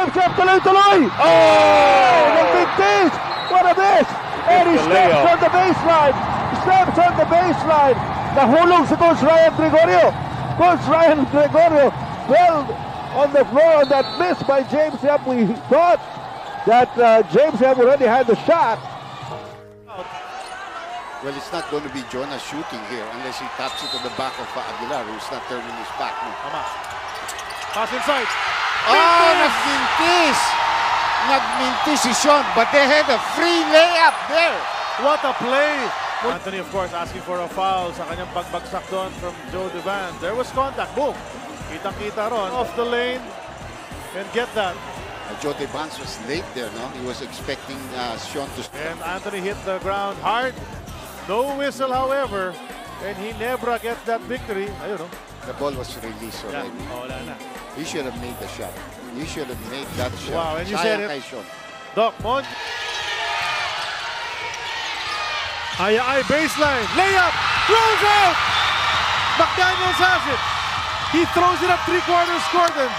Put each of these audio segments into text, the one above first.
Oy! Oh! Nagmintis! What a miss! And he It's the steps on the baseline. Steps on the baseline. Nahulog si Coach Ryan Gregorio. Coach Ryan Gregorio fell on the floor on that miss by James Yap. We thought that uh, James Yap already had the shot. Well, it's not going to be Jonah shooting here unless he taps it to the back of Aguilar, who's not turning his back. No. Pass inside. Oh, nagmintis! Nagmintis si Sean, but they had a free layup there. What a play! Anthony, of course, asking for a foul sa kanyang pagbagsak doon from Joe Devan. There was contact. Boom! Kitang-kita ron. Off the lane. And get that. Uh, Jote Vance was late there, no? He was expecting uh, Sean to... And Anthony hit the ground hard. No whistle, however. And he never gets that victory. Ayun, no? The ball was released Yeah. already. Oh, wala na. He should have made the shot. He should have made that shot. Wow, and you Sayang said it. kay Sean. Doc Mon. Ay, ay, baseline. Layup. Throws out. McDaniels has it. He throws it up three quarters court. And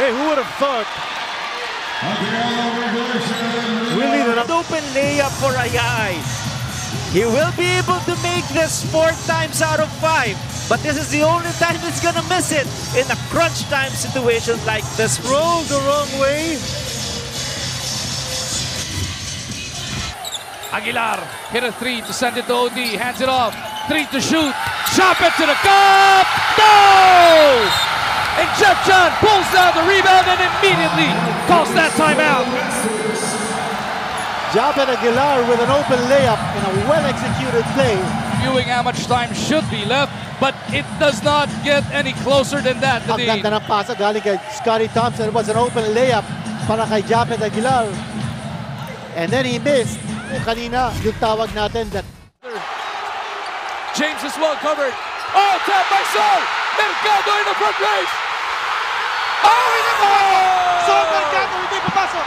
hey, who would have thought? We'll need an open layup for Ayay. He will be able to make this four times out of five. But this is the only time he's gonna miss it in a crunch time situation like this. rolled the wrong way. Aguilar hit a three to send it to OD. Hands it off. Three to shoot. Chop it to the cup. No! And Jeff John pulls down the rebound and immediately calls that timeout. Japeth Aguilar with an open layup in a well-executed play. Viewing how much time should be left, but it does not get any closer than that. Ang ganda ng pasa galing kay Scottie Thompson. It was an open layup para kay Japeth Aguilar. And then he missed. Eh, Kanina, yung tawag natin that James is well covered. Oh, tap by Sol. Mercado in the front place. Oh, hindi So, Mercado hindi papasok.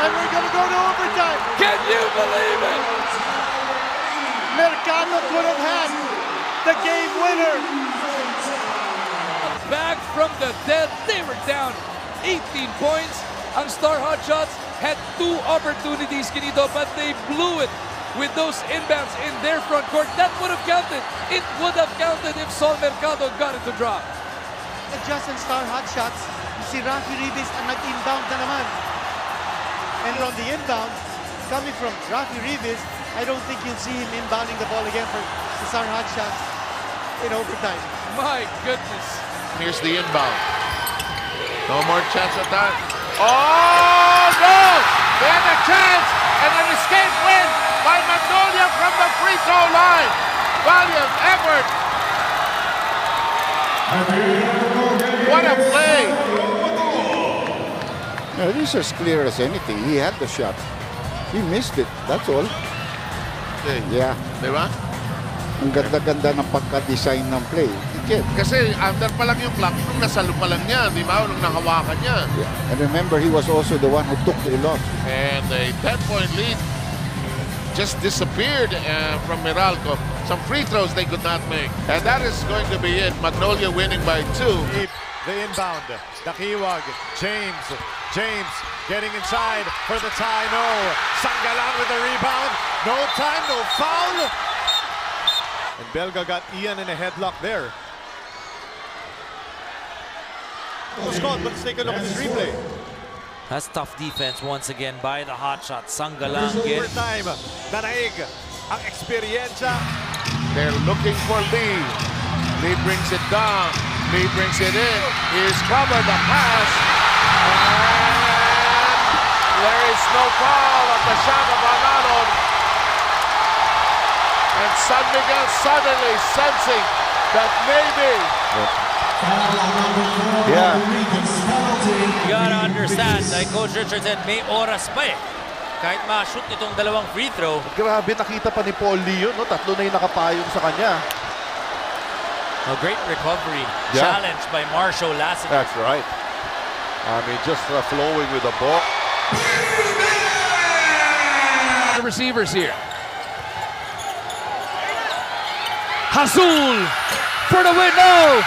And we're gonna go to overtime. Can you believe it? Mercado could have had the game winner. Back from the dead, they were down 18 points. Ang Star Hotshots had two opportunities, Kinito, but they blew it with those inbounds in their front court. That would have counted. It would have counted if Sol Mercado got it to drop. Justin Star hot shots, si Rafi Reavis ang nag-inbound na naman. And on the inbound, coming from Rafi Reavis, I don't think you'll see him inbounding the ball again for the Star hot shots in overtime. My goodness. Here's the inbound. No more chance at that. Oh, no! They had a chance and an escape win by Magnolia from the free throw line. Valiant effort. What a play. No, this is as clear as anything. He had the shot. He missed it. That's all. Okay. Yeah. Di ba? Ang ganda-ganda ng pagka-design ng play. Again, Kasi under pa lang yung clock nung nasa pa lang niya, di ba? Nung nahawakan niya. yeah. And remember, he was also the one who took the loss. And a 10-point lead just disappeared uh, from Meralco. Some free throws they could not make. And that is going to be it. Magnolia winning by two. The inbound. Dakiwag, James, James getting inside for the tie. No. Sangalang with the rebound. No time, no foul. And Belga got Ian in a headlock there. Oh, Scott, let's take a look at this replay. That's tough defense once again by the hot shot. Sangalang gets Overtime, Danaig, ang eksperyensya. They're looking for Lee. Lee brings it down. Lee brings it in. He's covered the pass. There is no foul at the shot of Alanon. And San Miguel suddenly sensing that maybe Yeah. You gotta understand, like Coach Richard said, may oras pa eh. Kahit ma-shoot itong dalawang free throw, Grabe, nakita pa ni Paul Lee yun, no? Tatlo na yung nakapayong sa kanya. a great recovery Yeah. challenge by Marshall Lassiter. That's right. I mean, just uh, flowing with the ball. The receivers here. Jazul for the win. No.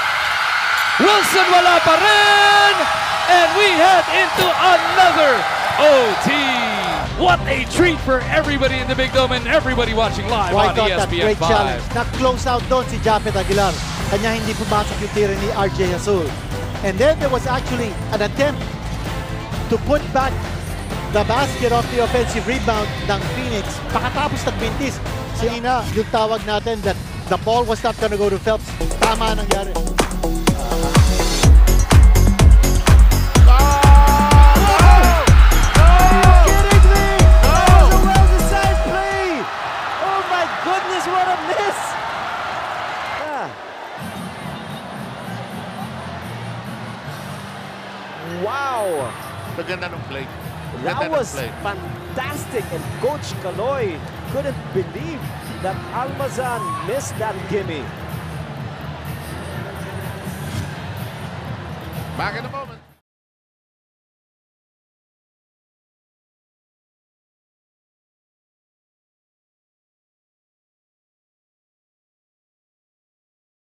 Wilson wala pa rin. And we head into another OT. What a treat for everybody in the Big Dome and everybody watching live Why on E not that great 5. challenge? Na-close out doon si Japeth Aguilar. Kanya hindi pumasok yung tira ni RJ Jazul. And then there was actually an attempt to put back the basket off the offensive rebound ng Phoenix. Pakatapos nagbintis. Sina, yung tawag natin that the ball was not gonna go to Phelps. Tama ang nangyari. kidding me? That was a well-designed play. Oh my goodness, what a miss! Ah. Wow, Maganda ng play. That ng was play. fantastic. And Coach Caloy couldn't believe that Almazan missed that gimme. Back in a moment.